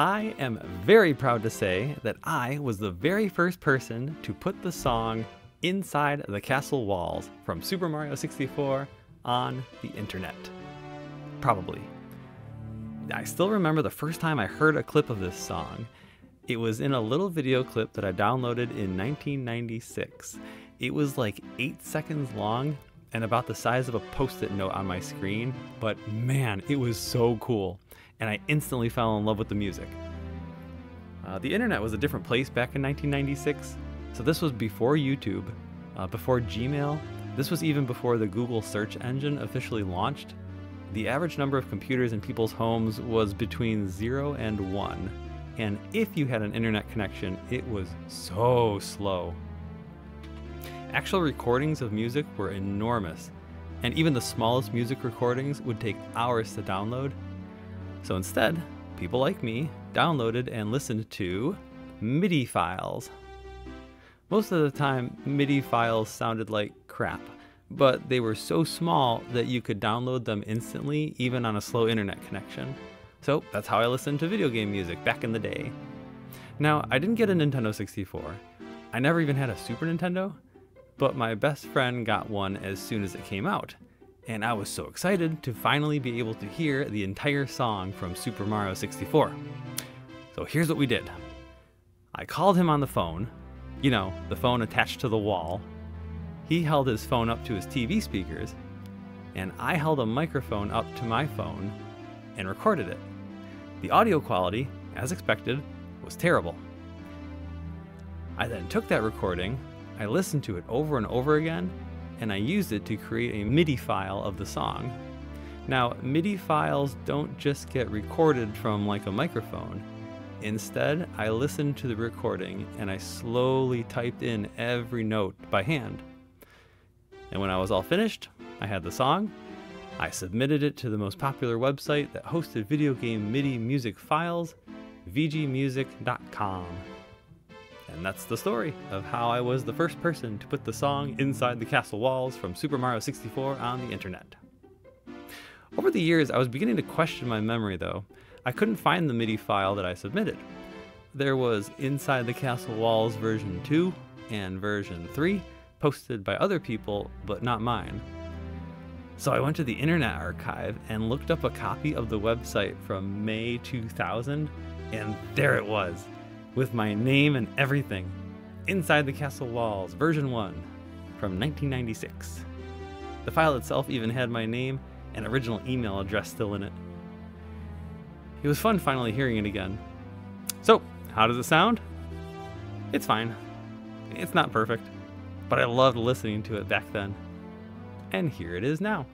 I am very proud to say that I was the very first person to put the song Inside the Castle Walls from Super Mario 64 on the internet. Probably. I still remember the first time I heard a clip of this song. It was in a little video clip that I downloaded in 1996. It was like 8 seconds long and about the size of a post it note on my screen, but man, it was so cool, and I instantly fell in love with the music. Uh, the internet was a different place back in 1996, so this was before YouTube, uh, before Gmail, this was even before the Google search engine officially launched. The average number of computers in people's homes was between 0 and 1, and if you had an internet connection, it was so slow. Actual recordings of music were enormous, and even the smallest music recordings would take hours to download. So instead, people like me downloaded and listened to MIDI files. Most of the time, MIDI files sounded like crap, but they were so small that you could download them instantly even on a slow internet connection. So that's how I listened to video game music back in the day. Now, I didn't get a Nintendo 64. I never even had a Super Nintendo, but my best friend got one as soon as it came out, and I was so excited to finally be able to hear the entire song from Super Mario 64. So here's what we did I called him on the phone, you know, the phone attached to the wall. He held his phone up to his TV speakers, and I held a microphone up to my phone and recorded it. The audio quality, as expected, was terrible. I then took that recording I listened to it over and over again, and I used it to create a MIDI file of the song. Now, MIDI files don't just get recorded from like a microphone. Instead, I listened to the recording and I slowly typed in every note by hand. And when I was all finished, I had the song. I submitted it to the most popular website that hosted video game MIDI music files, vgmusic.com. And that's the story of how I was the first person to put the song Inside the Castle Walls from Super Mario 64 on the internet. Over the years, I was beginning to question my memory though. I couldn't find the MIDI file that I submitted. There was Inside the Castle Walls version 2 and version 3, posted by other people, but not mine. So I went to the Internet Archive and looked up a copy of the website from May 2000, and there it was with my name and everything. Inside the Castle Walls, version 1, from 1996. The file itself even had my name and original email address still in it. It was fun finally hearing it again. So, how does it sound? It's fine. It's not perfect, but I loved listening to it back then. And here it is now.